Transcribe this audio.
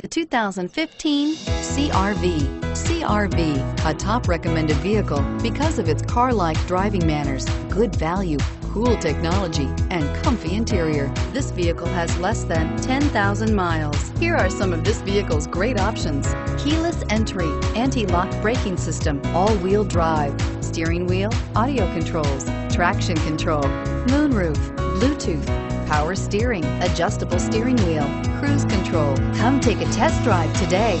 The 2015 CRV. CRV, a top recommended vehicle because of its car-like driving manners, good value, cool technology, and comfy interior. This vehicle has less than 10,000 miles. Here are some of this vehicle's great options. Keyless entry, anti-lock braking system, all-wheel drive, steering wheel, audio controls, traction control, moonroof, Bluetooth, power steering, adjustable steering wheel, cruise control. Come take a test drive today.